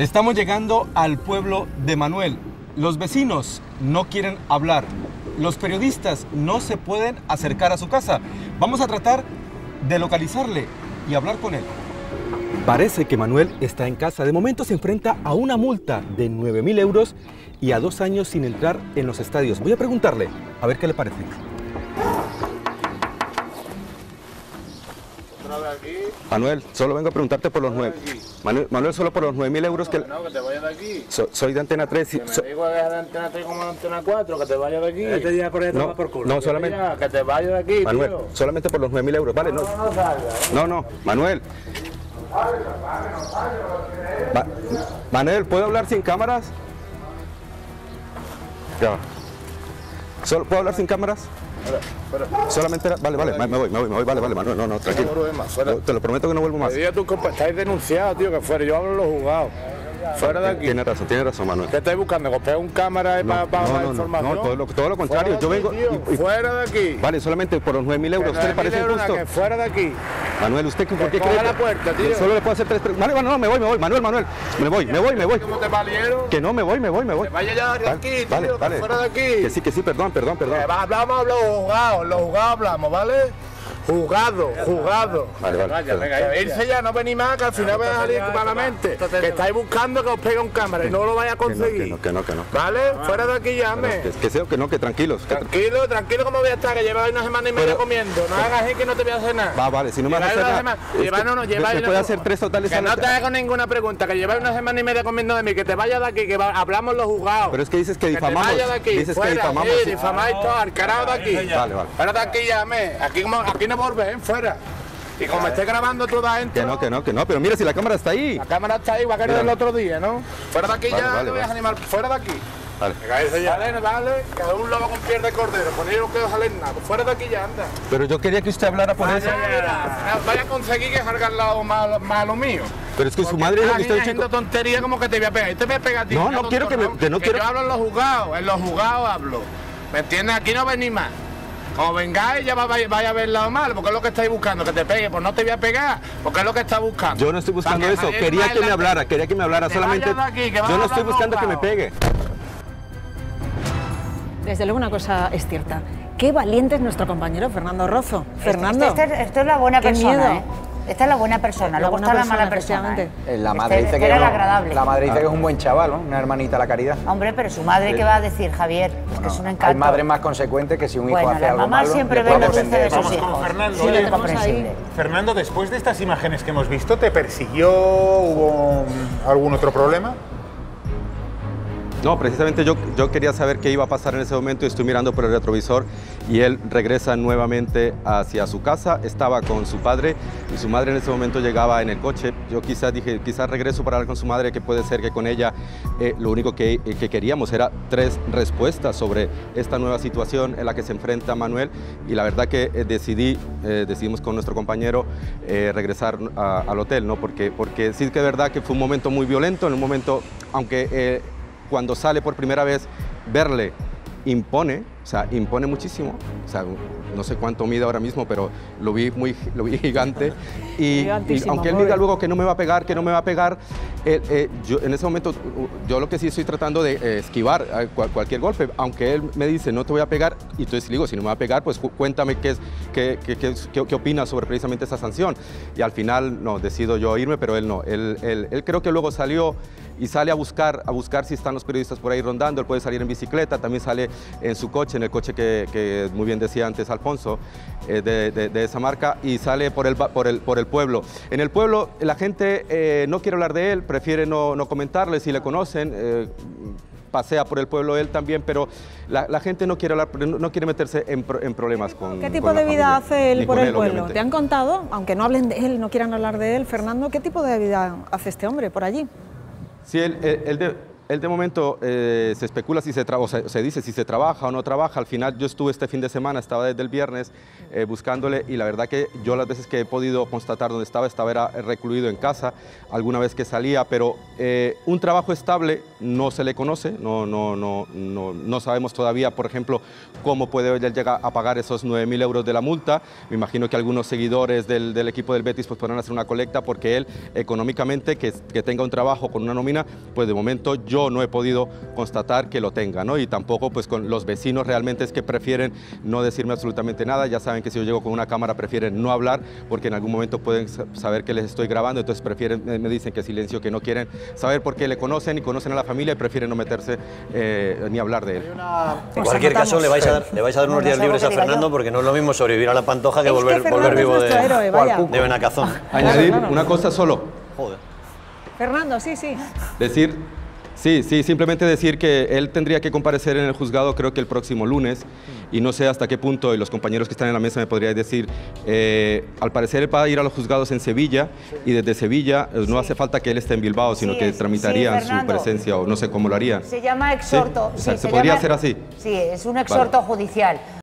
Estamos llegando al pueblo de Manuel. Los vecinos no quieren hablar. Los periodistas no se pueden acercar a su casa. Vamos a tratar de localizarle y hablar con él. Parece que Manuel está en casa. De momento se enfrenta a una multa de 9.000 euros y a dos años sin entrar en los estadios. Voy a preguntarle, a ver qué le parece. Manuel, solo vengo a preguntarte por los nueve. Manuel, Manuel, solo por los 9.000 euros que... No, que te vayas de aquí. So- soy de Antena 3. y- Que so- me digo que es de Antena 3 como de Antena 4, que te vayas de aquí. Este día por no, por culo. no, solamente... Que te vayas de aquí, Manuel, tío. solamente por los 9.000 euros, ¿vale? No, No, no ¿eh? no, no, Manuel. Ma- Manuel, ¿puedo hablar sin cámaras? Ya va. ¿Solo, ¿Puedo hablar sin cámaras? Solamente era... Vale, vale, me voy, me voy, me voy, vale, vale, Manuel, no, no, tranquilo. vuelves más, fuera. Te lo prometo que no vuelvo más. Te digo tus compa- estáis denunciados, tío, que fuera. Yo hablo los juzgados. Fuera de aquí. Tienes razón, tienes razón, Manuel. ¿Qué estáis buscando? ¿Copiar un cámara para no, no, no, información? no, todo lo- todo lo contrario, yo vengo tío, y- y- fuera de aquí. Vale, solamente por los 9.000 euros, ¿usted le parece? Que fuera de aquí. Manuel, ¿usted por qué cree? la puerta, tío. Solo le puedo hacer tres preguntas. Manuel, no, me voy, me voy. Manuel, Manuel, me voy, me voy, me voy. ¿Cómo te valieron? Que no, me voy, me voy, me voy. Que vaya ya de aquí, tío, vale, que vale. fuera de aquí. Que sí, que sí, perdón, perdón, perdón. Va- hablamos los juzgados, los juzgados hablamos, ¿vale? Juzgado, juzgado. Vale, vale. Que irse ya, no venís más, que al final vais a salir malamente. Que estáis buscando que os pegue un cámara y no lo vais a Que no, que conseguir. no, que no, que no. ¿Vale? Fuera de aquí llame. Que, que sea, que no, que tranquilos. que Tranquilo, tranquilo como voy a estar, que lleváis una semana y media comiendo. No hagas así que no te voy a hacer nada. Va, vale, si no me vas a hacer nada. lleváis- no, no, puede hacer tres totales Que no te hago ninguna pregunta, que lleváis una semana y media comiendo de mí, que te vayas de aquí, que hablamos los juzgados. Pero es que dices que te difamamos. vayas de aquí, Dices que difamamos. sí, difamáis todo, al carajo de aquí. Vale, vale. Fuera de aquí llame, aquí, como- fuera. Y como esté grabando toda gente. Que no, que no, que no. Pero mira si la cámara está ahí. La cámara está ahí, igual que Mira. el otro día, ¿no? Fuera de aquí Vale, ya, vale, no voy a vale. animar, fuera de aquí. Vale. Vale, vale, que es un lobo con piel de cordero, ponéis que os salen nada. Fuera de aquí ya anda. Pero yo quería que usted hablara por eso. Vaya, mira, vaya a conseguir que salga al lado malo, malo mío. Pero es que su madre dijo estás que usted es haciendo chico. tontería como que te voy a pegar. Y te voy a pegar a ti. No, no quiero que me- que no quiero- yo hablo en los juzgados, en los juzgados hablo. ¿Me entiendes? Aquí no venís más. Como vengáis ya vaya, vaya a ver el lado malo, porque es lo que estáis buscando, que te pegue. Pues no te voy a pegar, porque es lo que estás buscando. Yo no estoy buscando eso. Quería que me hablara, quería que me hablara. Te Solamente. aquí, Yo no estoy buscando que me pegue. Desde luego una cosa es cierta. Qué valiente es nuestro compañero Fernando Rozo. Fernando. Este- este- esto es la buena qué persona, miedo. ¿eh? Esta es la buena persona, La luego buena está la mala persona. ¿eh? Eh, La Este- madre dice este que era no- agradable. La madre dice que es un buen chaval, ¿no? Una hermanita a la caridad. Hombre, pero su madre, ¿qué va a decir, Javier? Es que es un encanto. Hay madres más consecuentes que si un hijo Bueno, hace las algo mamás malo, siempre puede los de sus Vamos hijos. con Fernando. Sí, comprensible. Fernando, después de estas imágenes que hemos visto, ¿te persiguió? ¿Hubo algún otro problema? No, precisamente yo, yo quería saber qué iba a pasar en ese momento y estoy mirando por el retrovisor y él regresa nuevamente hacia su casa, estaba con su padre y su madre en ese momento llegaba en el coche. Yo quizás dije, quizás regreso para hablar con su madre, que puede ser que con ella eh, lo único que, eh, que queríamos era tres respuestas sobre esta nueva situación en la que se enfrenta Manuel y la verdad que eh, decidí, eh, decidimos con nuestro compañero eh, regresar a- al hotel, ¿no? Porque, porque sí que es verdad que fue un momento muy violento, en un momento, aunque... eh, cuando sale por primera vez, verle impone, sea, impone muchísimo, no sé cuánto mide ahora mismo, pero lo vi muy lo vi gigante. Y, y aunque él diga luego que no me va a pegar, que no me va a pegar, eh, eh, yo en ese momento yo lo que sí estoy tratando de eh, esquivar eh, cual- cualquier golpe, aunque él me dice no te voy a pegar y entonces le digo si no me va a pegar, pues cu- cuéntame qué es qué, qué, qué, qué- opinas sobre precisamente esa sanción y al final no decido yo irme, pero él no, él, él, él creo que luego salió y sale a buscar, a buscar si están los periodistas por ahí rondando. Él puede salir en bicicleta, también sale en su coche, en el coche que, que muy bien decía antes Alfonso, eh, de, de- de esa marca, y sale por el, por el, por el pueblo. En el pueblo la gente eh, no quiere hablar de él, prefiere no, no comentarle si le conocen. eh, pasea por el pueblo él también, pero la, la gente no quiere hablar, no quiere meterse en, en problemas con ¿Qué tipo con la de vida familia, hace él ni por el pueblo? obviamente. ¿Te han contado, aunque no hablen de él, no quieran hablar de él, Fernando, qué tipo de vida hace este hombre por allí? Sí, él, él- él de- Él de momento eh, se especula si se, o se, se dice si se trabaja o no trabaja. Al final yo estuve este fin de semana, estaba desde el viernes eh, buscándole y la verdad que yo las veces que he podido constatar dónde estaba, estaba era recluido en casa, alguna vez que salía, pero eh, un trabajo estable no se le conoce, no, no, no, no, no sabemos todavía, por ejemplo, cómo puede llegar a pagar esos 9.000 euros de la multa. Me imagino que algunos seguidores del, del equipo del Betis pues, podrán hacer una colecta porque él económicamente que, que tenga un trabajo con una nómina, pues de momento yo no he podido constatar que lo tenga, ¿no? Y tampoco pues con los vecinos realmente es que prefieren no decirme absolutamente nada, ya saben que si yo llego con una cámara prefieren no hablar porque en algún momento pueden sa- saber que les estoy grabando, entonces prefieren, me me dicen que silencio, que no quieren saber porque le conocen y conocen a la familia y prefieren no meterse eh, ni hablar de él. En cualquier caso, le vais, a dar, le vais a dar unos No, no días libres a Fernando yo. porque no es lo mismo sobrevivir a la pantoja que volver, volver vivo de, héroe, de Benacazón. Añadir claro. una cosa solo, Joder. Fernando, sí, sí. Decir, sí, sí, simplemente decir que él tendría que comparecer en el juzgado creo que el próximo lunes y no sé hasta qué punto, y los compañeros que están en la mesa me podrían decir, eh, al parecer él va a ir a los juzgados en Sevilla y desde Sevilla eh, no hace falta que él esté en Bilbao, sino Sí, que tramitarían sí, su presencia o no sé cómo lo harían. Se llama exhorto. O sea, ¿se podría llama- hacer así? Sí, es un exhorto judicial.